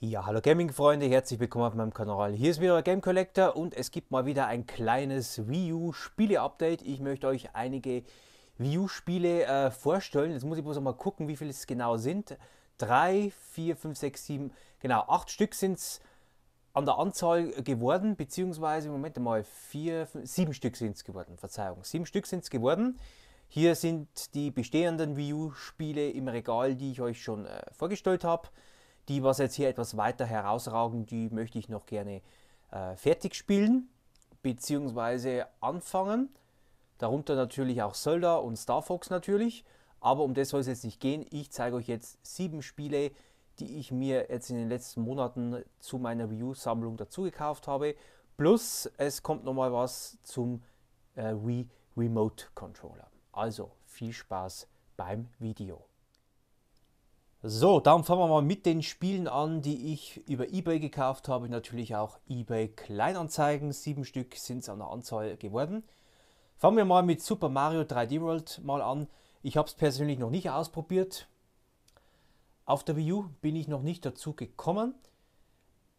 Ja, hallo Gaming-Freunde, herzlich willkommen auf meinem Kanal. Hier ist wieder euer Game Collector und es gibt mal wieder ein kleines Wii U-Spiele-Update. Ich möchte euch einige Wii U-Spiele äh, vorstellen. Jetzt muss ich bloß mal gucken, wie viele es genau sind. 3, 4, 5, 6, 7, genau, 8 Stück sind es an der Anzahl geworden, beziehungsweise, Moment mal, 4, 5, 7 Stück sind es geworden, Verzeihung, 7 Stück sind es geworden. Hier sind die bestehenden Wii U Spiele im Regal, die ich euch schon äh, vorgestellt habe. Die, was jetzt hier etwas weiter herausragen, die möchte ich noch gerne äh, fertig spielen bzw. anfangen. Darunter natürlich auch Zelda und Star Fox natürlich. Aber um das soll es jetzt nicht gehen. Ich zeige euch jetzt sieben Spiele, die ich mir jetzt in den letzten Monaten zu meiner Wii U-Sammlung dazu gekauft habe. Plus es kommt nochmal was zum äh, Wii Remote Controller. Also viel Spaß beim Video. So, dann fangen wir mal mit den Spielen an, die ich über eBay gekauft habe. Natürlich auch eBay Kleinanzeigen. Sieben Stück sind es an der Anzahl geworden. Fangen wir mal mit Super Mario 3D World mal an. Ich habe es persönlich noch nicht ausprobiert. Auf der Wii U bin ich noch nicht dazu gekommen.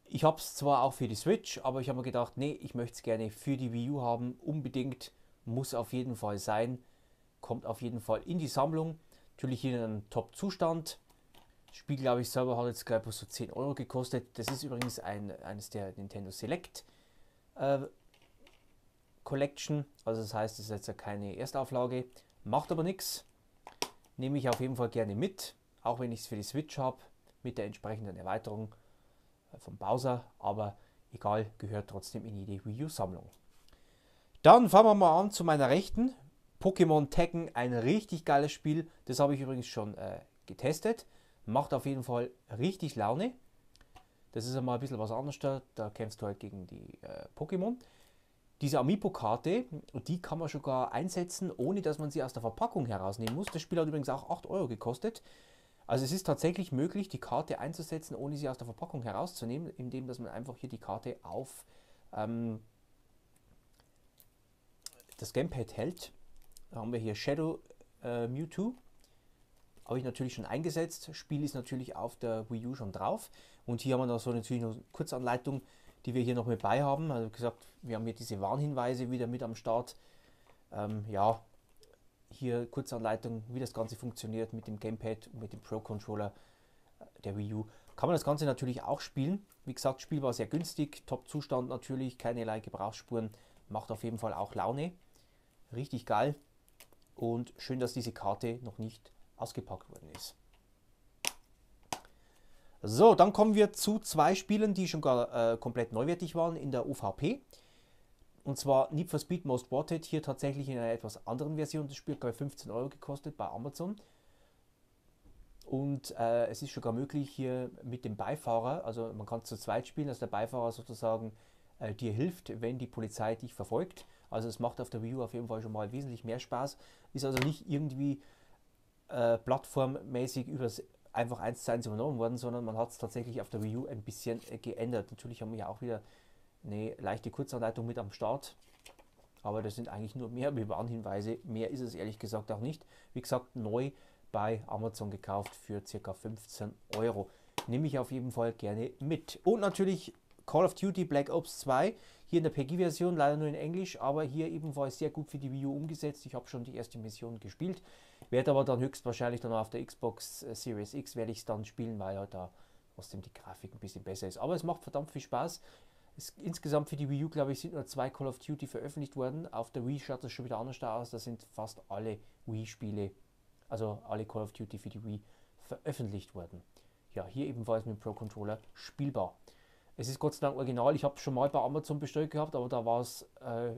Ich habe es zwar auch für die Switch, aber ich habe mir gedacht, nee, ich möchte es gerne für die Wii U haben. Unbedingt, muss auf jeden Fall sein. Kommt auf jeden Fall in die Sammlung. Natürlich hier in einem Top-Zustand. Spiel, glaube ich, selber hat jetzt, glaube ich, so 10 Euro gekostet. Das ist übrigens ein, eines der Nintendo Select äh, Collection. Also das heißt, es ist jetzt keine Erstauflage. Macht aber nichts. Nehme ich auf jeden Fall gerne mit. Auch wenn ich es für die Switch habe. Mit der entsprechenden Erweiterung äh, vom Bowser. Aber egal, gehört trotzdem in jede Wii U-Sammlung. Dann fangen wir mal an zu meiner Rechten. Pokémon Tekken, ein richtig geiles Spiel. Das habe ich übrigens schon äh, getestet. Macht auf jeden Fall richtig Laune. Das ist einmal ein bisschen was anderes da. Da kämpfst du halt gegen die äh, Pokémon. Diese Amiibo-Karte, die kann man sogar einsetzen, ohne dass man sie aus der Verpackung herausnehmen muss. Das Spiel hat übrigens auch 8 Euro gekostet. Also es ist tatsächlich möglich, die Karte einzusetzen, ohne sie aus der Verpackung herauszunehmen, indem dass man einfach hier die Karte auf ähm, das Gamepad hält. Haben wir hier Shadow äh, Mewtwo habe ich natürlich schon eingesetzt. Spiel ist natürlich auf der Wii U schon drauf. Und hier haben wir noch so natürlich eine Kurzanleitung, die wir hier noch mit bei haben. Also gesagt, wir haben hier diese Warnhinweise wieder mit am Start. Ähm, ja, hier Kurzanleitung, wie das Ganze funktioniert mit dem Gamepad und mit dem Pro Controller der Wii U. Kann man das Ganze natürlich auch spielen. Wie gesagt, Spiel war sehr günstig, Top-Zustand natürlich, keinerlei Gebrauchsspuren. Macht auf jeden Fall auch Laune. Richtig geil. Und schön, dass diese Karte noch nicht ausgepackt worden ist. So, dann kommen wir zu zwei Spielen, die schon gar äh, komplett neuwertig waren in der UVP. Und zwar Need for Speed Most Wanted, hier tatsächlich in einer etwas anderen Version. Das Spiel hat bei 15 Euro gekostet bei Amazon. Und äh, es ist sogar möglich hier mit dem Beifahrer, also man kann zu zweit spielen, dass der Beifahrer sozusagen äh, dir hilft, wenn die Polizei dich verfolgt. Also es macht auf der Wii U auf jeden Fall schon mal wesentlich mehr Spaß. Ist also nicht irgendwie äh, plattformmäßig übers einfach eins zu eins übernommen worden, sondern man hat es tatsächlich auf der Wii U ein bisschen äh, geändert. Natürlich haben wir ja auch wieder eine leichte Kurzanleitung mit am Start, aber das sind eigentlich nur mehr Warnhinweise. Mehr ist es ehrlich gesagt auch nicht. Wie gesagt, neu bei Amazon gekauft für ca. 15 Euro. Nehme ich auf jeden Fall gerne mit. Und natürlich Call of Duty Black Ops 2. Hier in der PEGI-Version, leider nur in Englisch, aber hier ebenfalls sehr gut für die Wii U umgesetzt. Ich habe schon die erste Mission gespielt. Werde aber dann höchstwahrscheinlich dann auf der Xbox äh, Series X werde ich es dann spielen, weil halt da trotzdem die Grafik ein bisschen besser ist. Aber es macht verdammt viel Spaß. Es, insgesamt für die Wii U, glaube ich, sind nur zwei Call of Duty veröffentlicht worden. Auf der Wii schaut das schon wieder anders aus. Da sind fast alle Wii-Spiele, also alle Call of Duty für die Wii veröffentlicht worden. Ja, hier ebenfalls mit dem Pro Controller spielbar. Es ist Gott sei Dank original. Ich habe schon mal bei Amazon bestellt gehabt, aber da war es äh,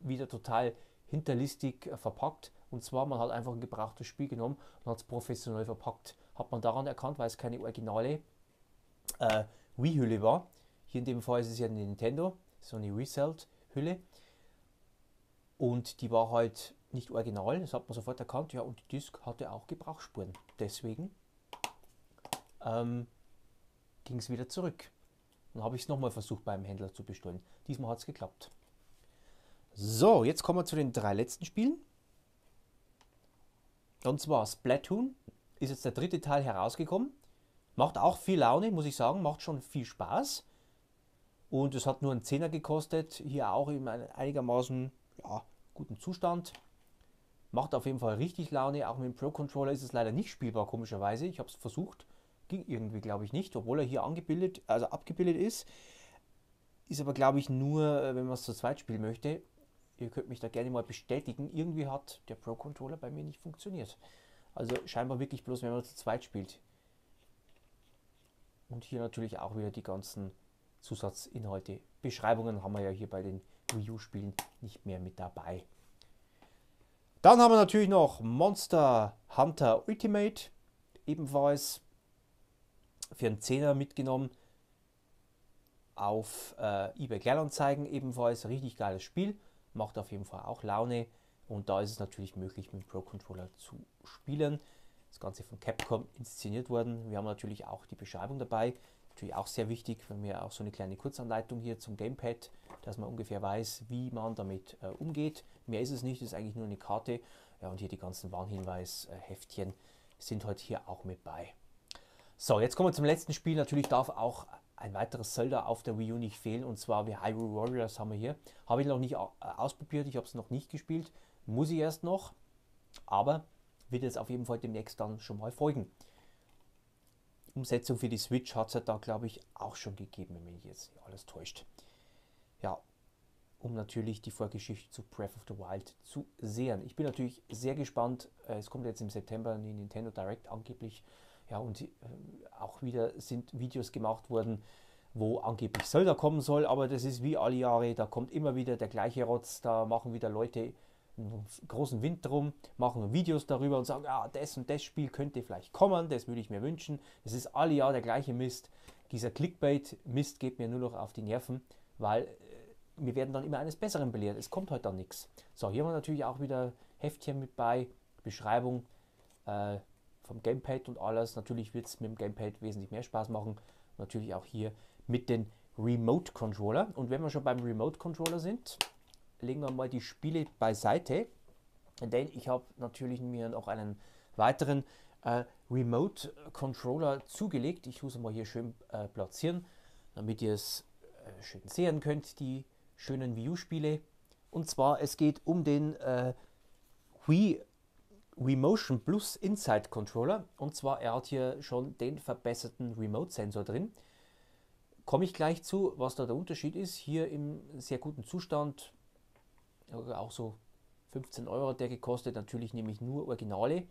wieder total hinterlistig äh, verpackt. Und zwar, man hat einfach ein gebrauchtes Spiel genommen und hat es professionell verpackt. Hat man daran erkannt, weil es keine originale äh, Wii-Hülle war. Hier in dem Fall ist es ja eine Nintendo, so eine Reselt-Hülle. Und die war halt nicht original, das hat man sofort erkannt. Ja, und die Disc hatte auch Gebrauchsspuren. Deswegen ähm, ging es wieder zurück. Dann habe ich es nochmal versucht beim Händler zu bestellen. Diesmal hat es geklappt. So, jetzt kommen wir zu den drei letzten Spielen. Und zwar Splatoon ist jetzt der dritte Teil herausgekommen. Macht auch viel Laune, muss ich sagen, macht schon viel Spaß. Und es hat nur einen Zehner gekostet, hier auch in einem einigermaßen ja, guten Zustand. Macht auf jeden Fall richtig Laune. Auch mit dem Pro-Controller ist es leider nicht spielbar, komischerweise. Ich habe es versucht, ging irgendwie, glaube ich, nicht, obwohl er hier angebildet, also abgebildet ist. Ist aber, glaube ich, nur, äh, wenn man es zu zweit spielen möchte. Ihr könnt mich da gerne mal bestätigen. Irgendwie hat der Pro-Controller bei mir nicht funktioniert. Also scheinbar wirklich bloß, wenn man zu zweit spielt. Und hier natürlich auch wieder die ganzen Zusatzinhalte. Beschreibungen haben wir ja hier bei den Wii U-Spielen nicht mehr mit dabei. Dann haben wir natürlich noch Monster Hunter Ultimate. Ebenfalls für einen Zehner mitgenommen. Auf äh, eBay Kleinanzeigen ebenfalls. Richtig geiles Spiel. Macht auf jeden Fall auch Laune. Und da ist es natürlich möglich, mit dem Pro Controller zu spielen. Das Ganze von Capcom inszeniert worden. Wir haben natürlich auch die Beschreibung dabei. Natürlich auch sehr wichtig, wenn wir auch so eine kleine Kurzanleitung hier zum Gamepad, dass man ungefähr weiß, wie man damit äh, umgeht. Mehr ist es nicht, es ist eigentlich nur eine Karte. Ja, und hier die ganzen Warnhinweis-Heftchen sind heute hier auch mit bei. So, jetzt kommen wir zum letzten Spiel. Natürlich darf auch ein weiteres Zelda auf der Wii U nicht fehlen und zwar wie Hyrule Warriors haben wir hier. Habe ich noch nicht äh, ausprobiert, ich habe es noch nicht gespielt, muss ich erst noch, aber wird jetzt auf jeden Fall demnächst dann schon mal folgen. Umsetzung für die Switch hat es da, glaube ich, auch schon gegeben, wenn mich jetzt alles täuscht. Ja, um natürlich die Vorgeschichte zu Breath of the Wild zu sehen. Ich bin natürlich sehr gespannt. Äh, es kommt jetzt im September eine Nintendo Direct angeblich. Ja, und äh, auch wieder sind Videos gemacht worden, wo angeblich Zelda kommen soll, aber das ist wie alle Jahre, da kommt immer wieder der gleiche Rotz, da machen wieder Leute einen großen Wind drum, machen Videos darüber und sagen, ja, das und das Spiel könnte vielleicht kommen, das würde ich mir wünschen. Es ist alle Jahr der gleiche Mist. Dieser Clickbait-Mist geht mir nur noch auf die Nerven, weil äh, wir werden dann immer eines Besseren belehrt. Es kommt heute halt dann nichts. So, hier haben wir natürlich auch wieder Heftchen mit bei, Beschreibung äh, vom Gamepad und alles. Natürlich wird es mit dem Gamepad wesentlich mehr Spaß machen. Natürlich auch hier mit den Remote Controller. Und wenn wir schon beim Remote Controller sind, legen wir mal die Spiele beiseite, denn ich habe natürlich mir noch einen weiteren äh, Remote Controller zugelegt. Ich muss mal hier schön äh, platzieren, damit ihr es äh, schön sehen könnt, die schönen Wii U-Spiele. Und zwar, es geht um den äh, Wii Remotion Plus Inside Controller. Und zwar, er hat hier schon den verbesserten Remote-Sensor drin. Komme ich gleich zu, was da der Unterschied ist. Hier im sehr guten Zustand, auch so 15 Euro hat der gekostet, natürlich nehme ich nur Originale.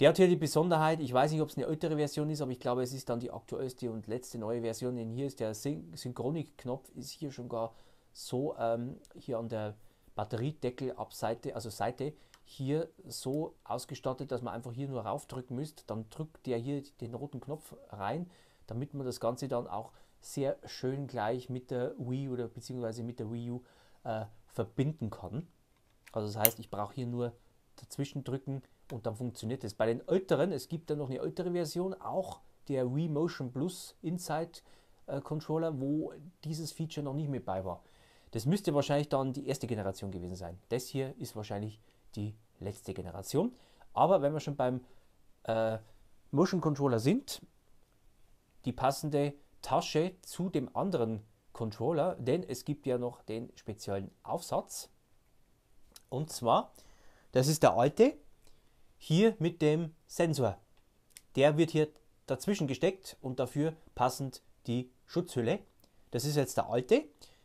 Der hat hier die Besonderheit, ich weiß nicht, ob es eine ältere Version ist, aber ich glaube, es ist dann die aktuellste und letzte neue Version. Denn hier ist der Syn Synchronik-Knopf, ist hier schon gar so ähm, hier an der Batteriedeckelabseite, also Seite, hier so ausgestattet, dass man einfach hier nur raufdrücken müsst. Dann drückt der hier den roten Knopf rein, damit man das Ganze dann auch sehr schön gleich mit der Wii oder beziehungsweise mit der Wii U äh, verbinden kann. Also das heißt, ich brauche hier nur dazwischen drücken und dann funktioniert es. Bei den älteren, es gibt dann noch eine ältere Version, auch der Wii Motion Plus Inside äh, Controller, wo dieses Feature noch nicht mit bei war. Das müsste wahrscheinlich dann die erste Generation gewesen sein. Das hier ist wahrscheinlich die letzte Generation. Aber wenn wir schon beim äh, Motion Controller sind, die passende Tasche zu dem anderen Controller, denn es gibt ja noch den speziellen Aufsatz. Und zwar, das ist der alte, hier mit dem Sensor. Der wird hier dazwischen gesteckt und dafür passend die Schutzhülle. Das ist jetzt der alte.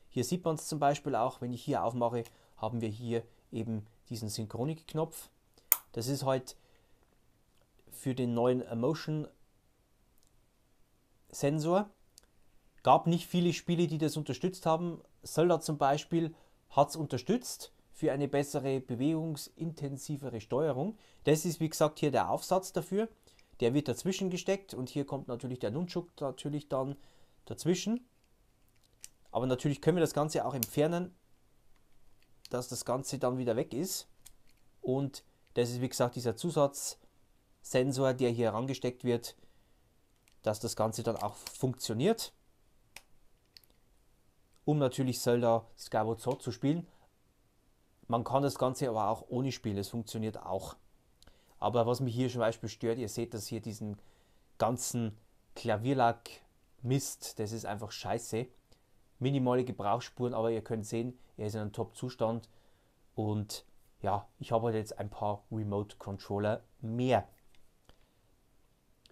Hier sieht man es zum Beispiel auch, wenn ich hier aufmache, haben wir hier eben diesen Synchronik-Knopf. Das ist halt für den neuen Emotion Sensor. Gab nicht viele Spiele, die das unterstützt haben. Zelda zum Beispiel hat es unterstützt für eine bessere, bewegungsintensivere Steuerung. Das ist wie gesagt hier der Aufsatz dafür. Der wird dazwischen gesteckt und hier kommt natürlich der Nunchuk natürlich dann dazwischen. Aber natürlich können wir das Ganze auch entfernen, dass das Ganze dann wieder weg ist. Und das ist wie gesagt dieser Zusatzsensor, der hier herangesteckt wird, dass das Ganze dann auch funktioniert. Um natürlich Zelda Skyward Sword zu spielen. Man kann das Ganze aber auch ohne spielen, es funktioniert auch. Aber was mich hier zum Beispiel stört, ihr seht das hier diesen ganzen Klavierlack Mist, das ist einfach scheiße. Minimale Gebrauchsspuren, aber ihr könnt sehen, er ist in einem Top-Zustand. Und ja, ich habe halt jetzt ein paar Remote-Controller mehr.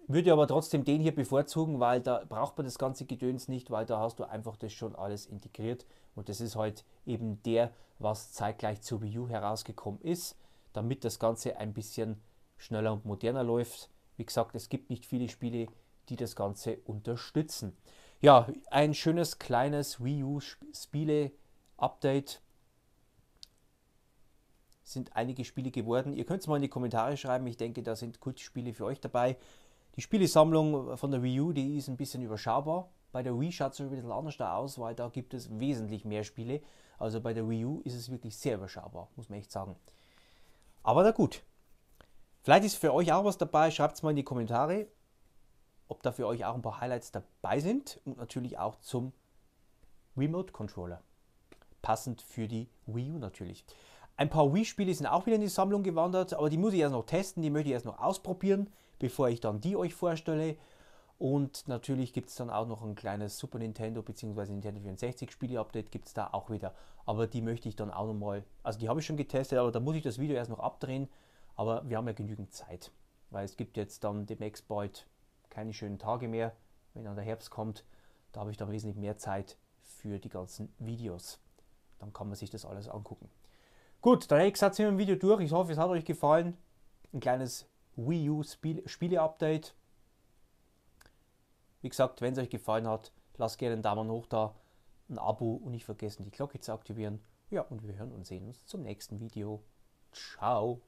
Würde aber trotzdem den hier bevorzugen, weil da braucht man das ganze Gedöns nicht, weil da hast du einfach das schon alles integriert. Und das ist halt eben der, was zeitgleich zur Wii U herausgekommen ist, damit das Ganze ein bisschen schneller und moderner läuft. Wie gesagt, es gibt nicht viele Spiele, die das Ganze unterstützen. Ja, ein schönes kleines Wii U Spiele-Update. Sind einige Spiele geworden. Ihr könnt es mal in die Kommentare schreiben. Ich denke, da sind Kultspiele für euch dabei. Die Spielesammlung von der Wii U, die ist ein bisschen überschaubar. Bei der Wii schaut es ein bisschen anders da aus, weil da gibt es wesentlich mehr Spiele. Also bei der Wii U ist es wirklich sehr überschaubar, muss man echt sagen. Aber na gut. Vielleicht ist für euch auch was dabei. Schreibt es mal in die Kommentare ob da für euch auch ein paar Highlights dabei sind und natürlich auch zum Remote Controller. Passend für die Wii U natürlich. Ein paar Wii-Spiele sind auch wieder in die Sammlung gewandert, aber die muss ich erst noch testen, die möchte ich erst noch ausprobieren, bevor ich dann die euch vorstelle. Und natürlich gibt es dann auch noch ein kleines Super Nintendo bzw. Nintendo 64 Spiele-Update gibt es da auch wieder. Aber die möchte ich dann auch nochmal, also die habe ich schon getestet, aber da muss ich das Video erst noch abdrehen. Aber wir haben ja genügend Zeit, weil es gibt jetzt dann demnächst bald keine schönen Tage mehr, wenn dann der Herbst kommt. Da habe ich dann wesentlich mehr Zeit für die ganzen Videos. Dann kann man sich das alles angucken. Gut, dann hätte ich gesagt, sind wir im Video durch. Ich hoffe, es hat euch gefallen. Ein kleines Wii U Spiele-Update. Wie gesagt, wenn es euch gefallen hat, lasst gerne einen Daumen hoch da, ein Abo und nicht vergessen, die Glocke zu aktivieren. Ja, und wir hören und sehen uns zum nächsten Video. Ciao.